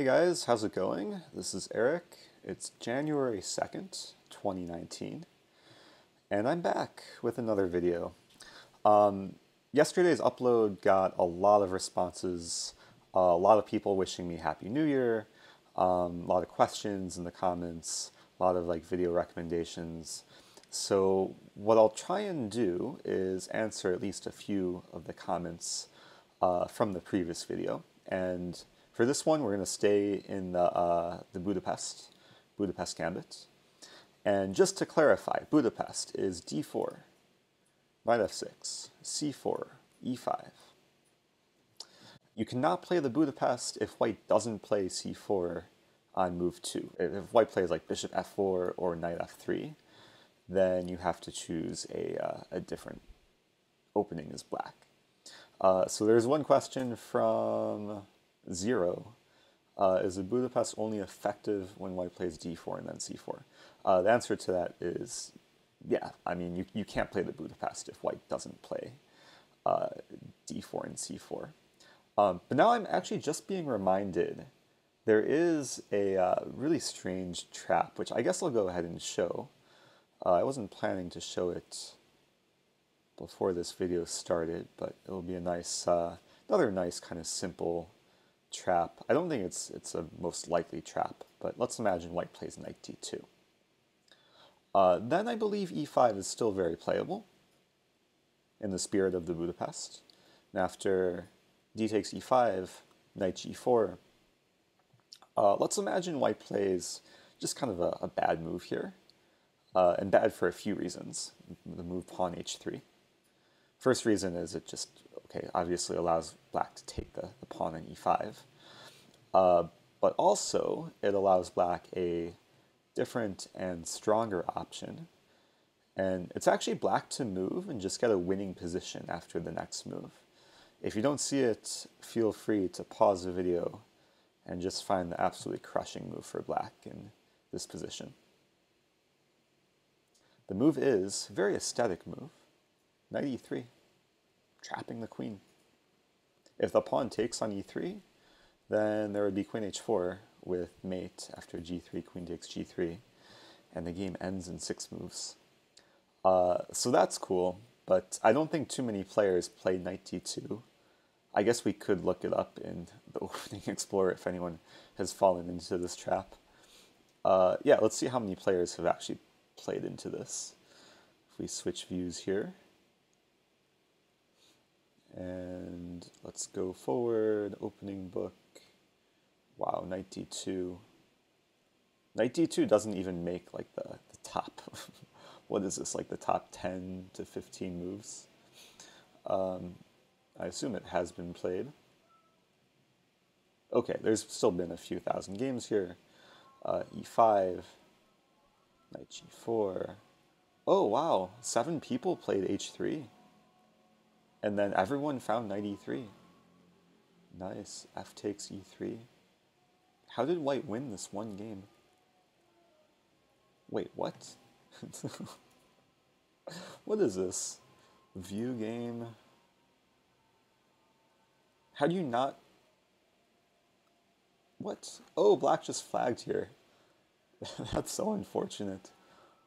Hey guys, how's it going? This is Eric. It's January 2nd, 2019, and I'm back with another video. Um, yesterday's upload got a lot of responses, uh, a lot of people wishing me Happy New Year, um, a lot of questions in the comments, a lot of like video recommendations. So what I'll try and do is answer at least a few of the comments uh, from the previous video. And for this one, we're going to stay in the, uh, the Budapest, Budapest Gambit. And just to clarify, Budapest is d4, knight f6, c4, e5. You cannot play the Budapest if white doesn't play c4 on move 2. If white plays like bishop f4 or knight f3, then you have to choose a, uh, a different opening as black. Uh, so there's one question from Zero. Uh, is the Budapest only effective when white plays d4 and then c4? Uh, the answer to that is yeah. I mean, you, you can't play the Budapest if white doesn't play uh, d4 and c4. Um, but now I'm actually just being reminded there is a uh, really strange trap, which I guess I'll go ahead and show. Uh, I wasn't planning to show it before this video started, but it'll be a nice, uh, another nice kind of simple trap. I don't think it's it's a most likely trap, but let's imagine white plays knight d2. Uh, then I believe e5 is still very playable in the spirit of the Budapest. And after d takes e5, knight g4, uh, let's imagine white plays just kind of a, a bad move here, uh, and bad for a few reasons. The move pawn h3. First reason is it just, okay, obviously allows black to take the, the pawn on e5. Uh, but also, it allows black a different and stronger option. And it's actually black to move and just get a winning position after the next move. If you don't see it, feel free to pause the video and just find the absolutely crushing move for black in this position. The move is very aesthetic move. Knight e3, trapping the queen. If the pawn takes on e3, then there would be queen h4 with mate after g3, queen takes g3, and the game ends in six moves. Uh, so that's cool, but I don't think too many players play knight d2. I guess we could look it up in the opening explorer if anyone has fallen into this trap. Uh, yeah, let's see how many players have actually played into this. If we switch views here, and let's go forward, opening book. Wow, knight d2. Knight d2 doesn't even make like the, the top. what is this, like the top 10 to 15 moves? Um, I assume it has been played. Okay, there's still been a few thousand games here. Uh, e5, knight g4. Oh wow, seven people played h3. And then everyone found knight e3. Nice. F takes e3. How did white win this one game? Wait, what? what is this? View game? How do you not... What? Oh, black just flagged here. That's so unfortunate.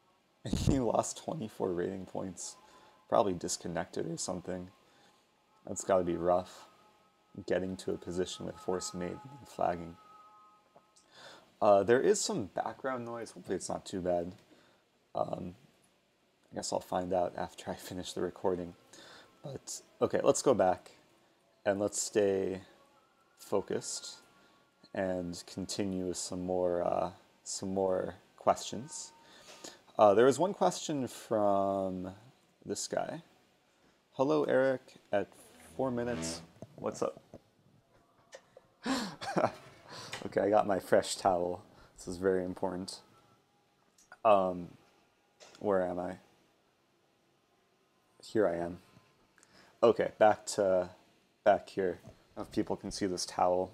he lost 24 rating points. Probably disconnected or something. That's got to be rough. Getting to a position with force mate and flagging. Uh, there is some background noise. Hopefully, it's not too bad. Um, I guess I'll find out after I finish the recording. But okay, let's go back and let's stay focused and continue with some more uh, some more questions. Uh, there was one question from this guy. Hello, Eric. At four minutes. What's up? okay, I got my fresh towel. This is very important. Um, where am I? Here I am. Okay, back to back here. If people can see this towel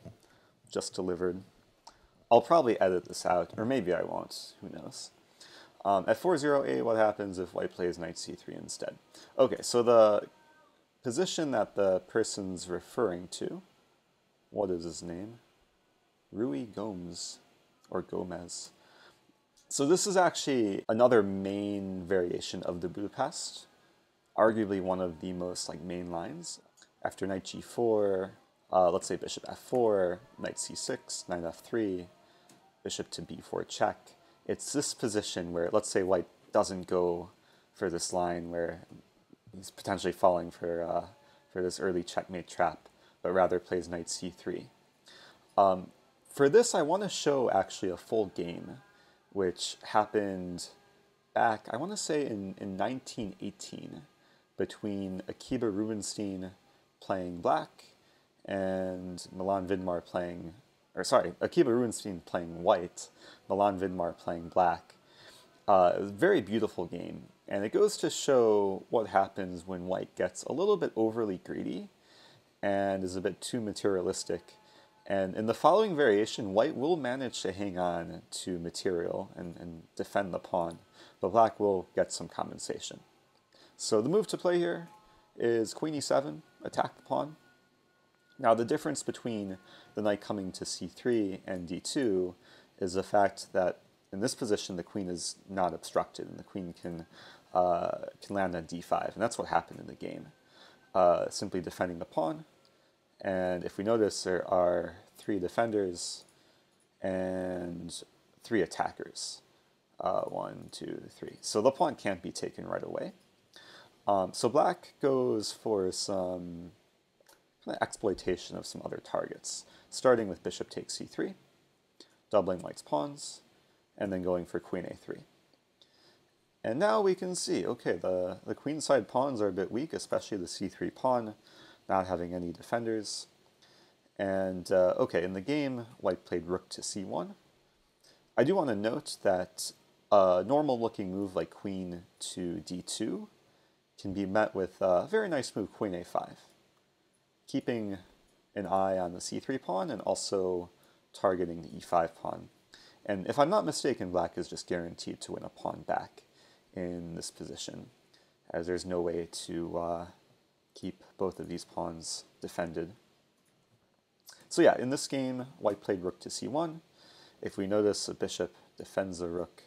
just delivered. I'll probably edit this out, or maybe I won't. Who knows? Um, at 4-0-A, what happens if white plays knight c3 instead? Okay, so the position that the person's referring to, what is his name? Rui Gomes, or Gomez. So this is actually another main variation of the Budapest, arguably one of the most like main lines. After knight g4, uh, let's say bishop f4, knight c6, knight f3, bishop to b4 check. It's this position where, let's say white doesn't go for this line where he's potentially falling for, uh, for this early checkmate trap, but rather plays knight c3. Um, for this, I want to show actually a full game, which happened back, I want to say in, in 1918, between Akiba Rubinstein playing black and Milan Vidmar playing, or sorry, Akiba Rubinstein playing white, Milan Vidmar playing black. Uh, it was a very beautiful game, and it goes to show what happens when white gets a little bit overly greedy and is a bit too materialistic. And in the following variation, white will manage to hang on to material and, and defend the pawn, but black will get some compensation. So the move to play here is queen e7, attack the pawn. Now the difference between the knight coming to c3 and d2 is the fact that in this position the queen is not obstructed and the queen can, uh, can land on d5, and that's what happened in the game. Uh, simply defending the pawn, and if we notice there are three defenders and three attackers. Uh, one, two, three. So the pawn can't be taken right away. Um, so black goes for some kind of exploitation of some other targets, starting with bishop takes c3, doubling white's pawns, and then going for queen a3. And now we can see, okay, the, the queenside pawns are a bit weak, especially the c3 pawn, not having any defenders. And, uh, okay, in the game, white played rook to c1. I do want to note that a normal-looking move like queen to d2 can be met with a very nice move, queen a5, keeping an eye on the c3 pawn and also targeting the e5 pawn. And if I'm not mistaken, black is just guaranteed to win a pawn back in this position, as there's no way to uh, keep both of these pawns defended. So yeah, in this game, white played rook to c1. If we notice, a bishop defends the rook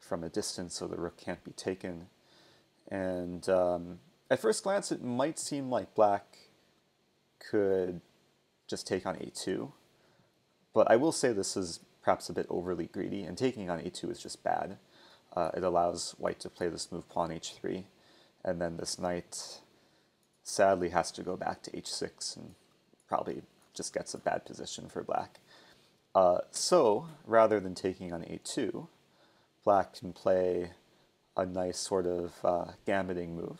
from a distance so the rook can't be taken. And um, at first glance, it might seem like black could just take on a2. But I will say this is perhaps a bit overly greedy, and taking on a2 is just bad. Uh, it allows white to play this move pawn h3, and then this knight sadly has to go back to h6 and probably just gets a bad position for black. Uh, so, rather than taking on a2, black can play a nice sort of uh, gambiting move,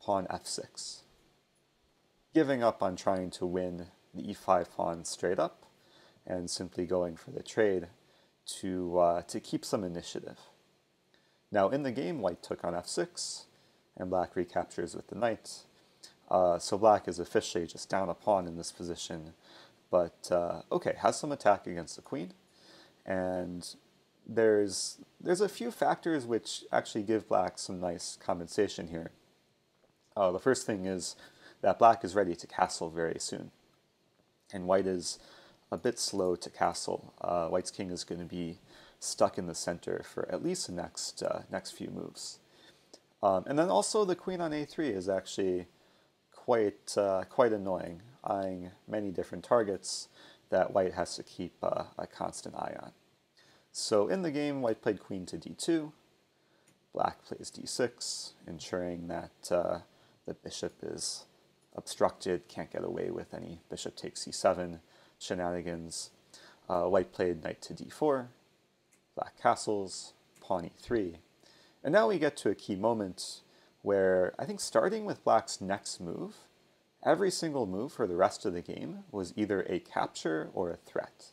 pawn f6, giving up on trying to win the e5 pawn straight up and simply going for the trade to, uh, to keep some initiative. Now in the game, white took on f6, and black recaptures with the knight. Uh, so black is officially just down a pawn in this position, but uh, okay, has some attack against the queen, and there's there's a few factors which actually give black some nice compensation here. Uh, the first thing is that black is ready to castle very soon, and white is a bit slow to castle. Uh, white's king is going to be stuck in the center for at least the next uh, next few moves. Um, and then also the queen on a3 is actually quite uh, quite annoying, eyeing many different targets that white has to keep uh, a constant eye on. So in the game, white played queen to d2, black plays d6, ensuring that uh, the bishop is obstructed, can't get away with any bishop takes c7 shenanigans. Uh, white played knight to d4, black castles, pawn e3. And now we get to a key moment where I think starting with black's next move, every single move for the rest of the game was either a capture or a threat,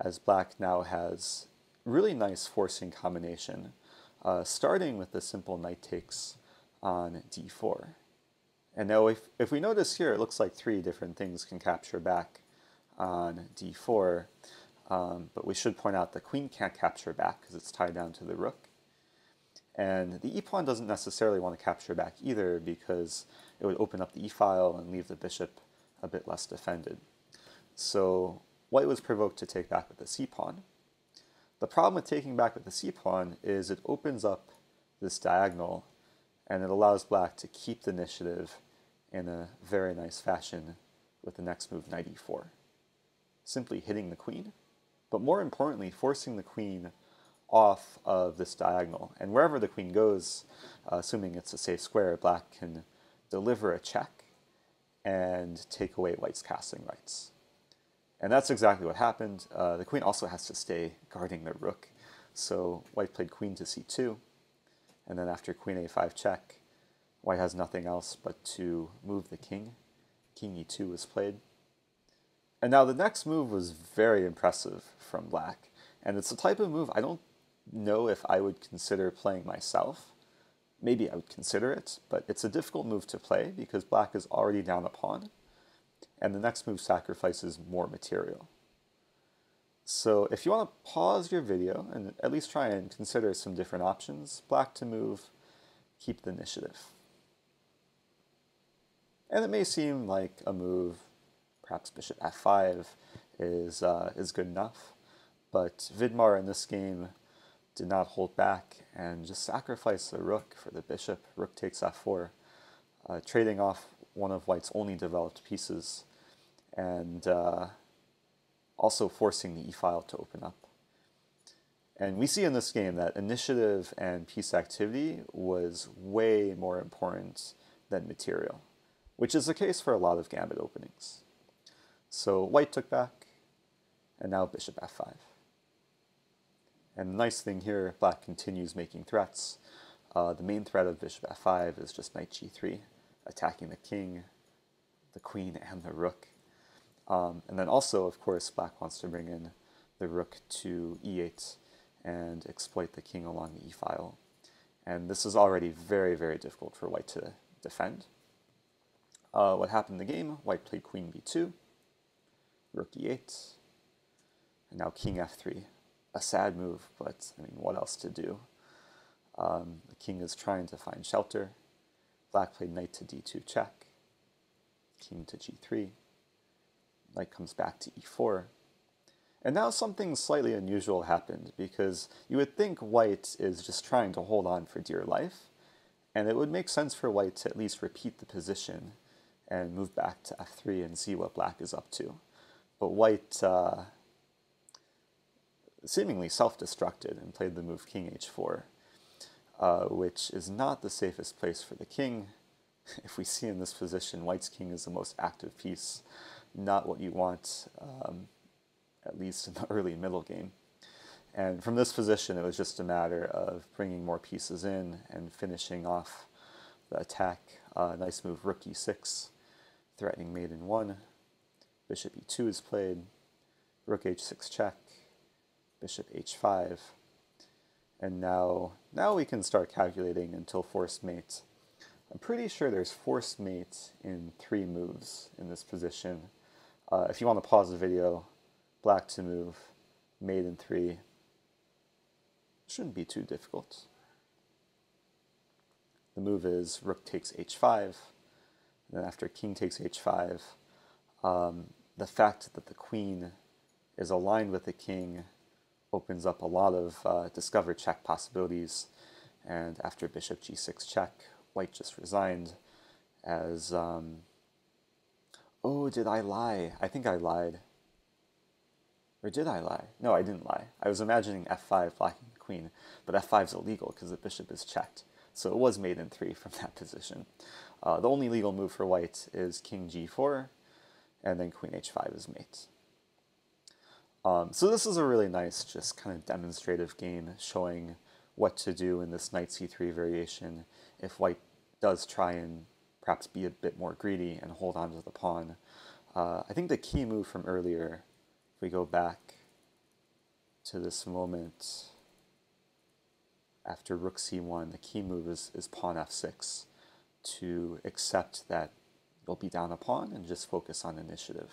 as black now has really nice forcing combination, uh, starting with the simple knight takes on d4. And now if, if we notice here, it looks like three different things can capture back on d4. Um, but we should point out the queen can't capture back because it's tied down to the rook. And the e-pawn doesn't necessarily want to capture back either because it would open up the e-file and leave the bishop a bit less defended. So white was provoked to take back with the c-pawn. The problem with taking back with the c-pawn is it opens up this diagonal and it allows black to keep the initiative in a very nice fashion with the next move knight e4. Simply hitting the queen, but more importantly, forcing the queen off of this diagonal. And wherever the queen goes, uh, assuming it's a safe square, black can deliver a check and take away white's castling rights. And that's exactly what happened. Uh, the queen also has to stay guarding the rook. So white played queen to c2, and then after queen a5 check, white has nothing else but to move the king. King e2 was played. And now the next move was very impressive from black. And it's a type of move I don't know if I would consider playing myself. Maybe I would consider it, but it's a difficult move to play because black is already down a pawn, and the next move sacrifices more material. So if you want to pause your video and at least try and consider some different options, black to move, keep the initiative. And it may seem like a move, perhaps bishop f5 is, uh, is good enough, but Vidmar in this game did not hold back and just sacrificed the rook for the bishop. Rook takes f4, uh, trading off one of white's only developed pieces and uh, also forcing the e-file to open up. And we see in this game that initiative and piece activity was way more important than material, which is the case for a lot of gambit openings. So white took back, and now bishop f5. And the nice thing here, black continues making threats. Uh, the main threat of bishop f5 is just knight g3, attacking the king, the queen, and the rook. Um, and then also, of course, black wants to bring in the rook to e8 and exploit the king along the e-file. And this is already very, very difficult for white to defend. Uh, what happened in the game? White played queen b2, rook e8, and now king f3 a sad move, but I mean, what else to do? Um, the king is trying to find shelter. Black played knight to d2 check, king to g3, knight comes back to e4. And now something slightly unusual happened because you would think white is just trying to hold on for dear life, and it would make sense for white to at least repeat the position and move back to f3 and see what black is up to. But white uh, seemingly self-destructed and played the move king h4, uh, which is not the safest place for the king. If we see in this position, white's king is the most active piece, not what you want, um, at least in the early middle game. And from this position, it was just a matter of bringing more pieces in and finishing off the attack. Uh, nice move, rook e6, threatening in 1. Bishop e2 is played, rook h6 check, bishop h5. And now, now we can start calculating until forced mate. I'm pretty sure there's forced mate in three moves in this position. Uh, if you want to pause the video, black to move, mate in three. Shouldn't be too difficult. The move is rook takes h5, and then after king takes h5, um, the fact that the queen is aligned with the king opens up a lot of uh, discover check possibilities. And after bishop g6 check, white just resigned as, um, oh, did I lie? I think I lied. Or did I lie? No, I didn't lie. I was imagining f5 blocking the queen, but f5 is illegal because the bishop is checked. So it was mate in 3 from that position. Uh, the only legal move for white is king g4, and then queen h5 is mate. Um, so this is a really nice, just kind of demonstrative game showing what to do in this knight c3 variation if white does try and perhaps be a bit more greedy and hold on to the pawn. Uh, I think the key move from earlier, if we go back to this moment after rook c1, the key move is, is pawn f6 to accept that you'll be down upon and just focus on initiative.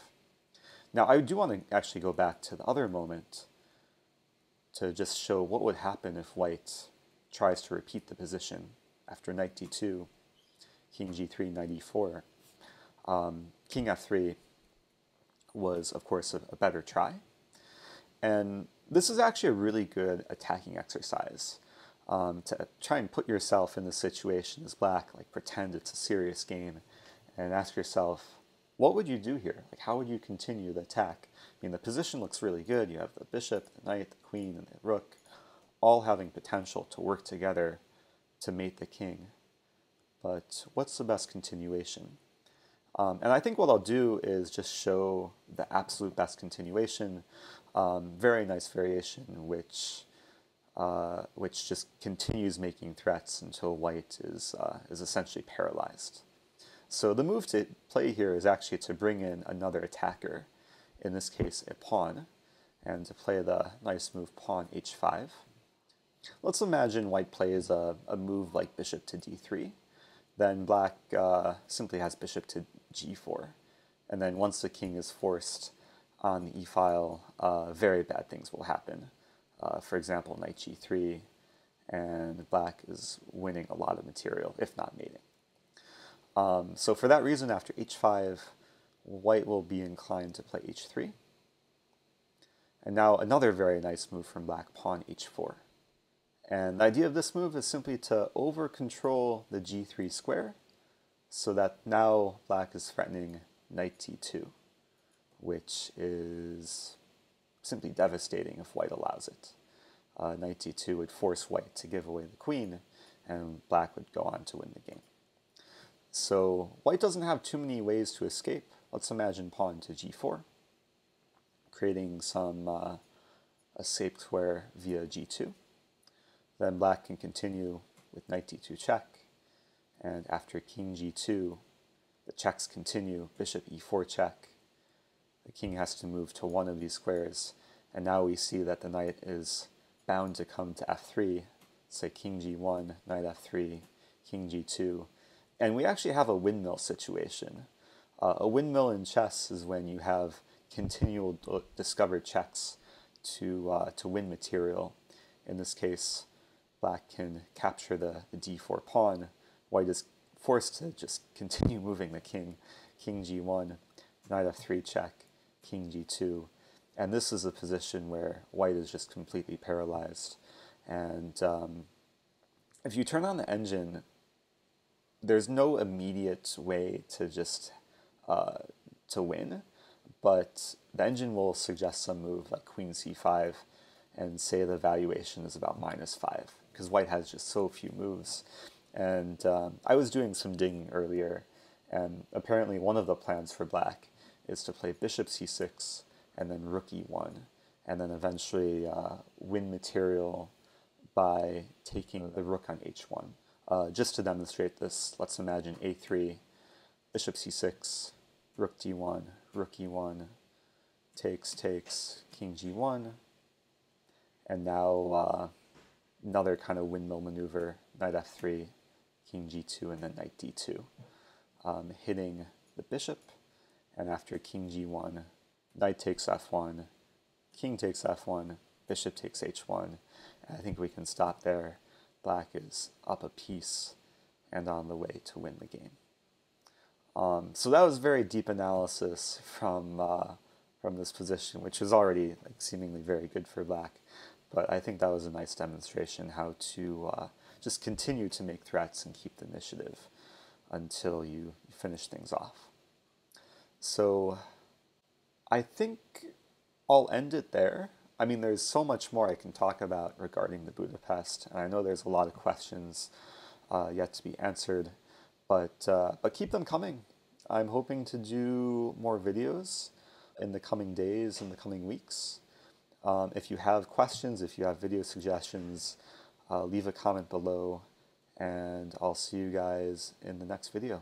Now, I do want to actually go back to the other moment to just show what would happen if white tries to repeat the position after knight d2, king g3, knight e4. Um, king f3, was, of course, a, a better try. And this is actually a really good attacking exercise um, to try and put yourself in the situation as black, like pretend it's a serious game, and ask yourself, what would you do here? Like, how would you continue the attack? I mean, the position looks really good. You have the bishop, the knight, the queen, and the rook, all having potential to work together to mate the king. But what's the best continuation? Um, and I think what I'll do is just show the absolute best continuation, um, very nice variation, which uh, which just continues making threats until white is uh, is essentially paralyzed. So the move to play here is actually to bring in another attacker, in this case a pawn, and to play the nice move pawn h5. Let's imagine white plays a, a move like bishop to d3. Then black uh, simply has bishop to g4. And then once the king is forced on the e-file, uh, very bad things will happen. Uh, for example, knight g3, and black is winning a lot of material, if not mating. Um, so for that reason, after h5, white will be inclined to play h3. And now another very nice move from black, pawn h4. And the idea of this move is simply to over-control the g3 square so that now black is threatening knight d2, which is simply devastating if white allows it. Uh, knight d2 would force white to give away the queen, and black would go on to win the game. So white doesn't have too many ways to escape. Let's imagine pawn to g4, creating some uh, escape square via g2. Then black can continue with knight d2 check, and after king g2, the checks continue, bishop e4 check. The king has to move to one of these squares, and now we see that the knight is bound to come to f3, say king g1, knight f3, king g2, and we actually have a windmill situation. Uh, a windmill in chess is when you have continual discovered checks to, uh, to win material. In this case, black can capture the, the d4 pawn. White is forced to just continue moving the king. King g1, knight f3 check, king g2. And this is a position where white is just completely paralyzed. And um, if you turn on the engine, there's no immediate way to just uh, to win, but the engine will suggest some move like queen c5 and say the valuation is about minus 5 because white has just so few moves. And um, I was doing some digging earlier, and apparently one of the plans for black is to play bishop c6 and then rook e1, and then eventually uh, win material by taking the rook on h1. Uh, just to demonstrate this, let's imagine a3, bishop c6, rook d1, rook e1, takes, takes, king g1, and now uh, another kind of windmill maneuver, knight f3, king g2, and then knight d2, um, hitting the bishop, and after king g1, knight takes f1, king takes f1, bishop takes h1, and I think we can stop there. Black is up a piece and on the way to win the game. Um, so that was very deep analysis from uh, from this position, which was already like, seemingly very good for black. But I think that was a nice demonstration how to uh, just continue to make threats and keep the initiative until you finish things off. So I think I'll end it there. I mean, there's so much more I can talk about regarding the Budapest, and I know there's a lot of questions uh, yet to be answered, but, uh, but keep them coming. I'm hoping to do more videos in the coming days, in the coming weeks. Um, if you have questions, if you have video suggestions, uh, leave a comment below, and I'll see you guys in the next video.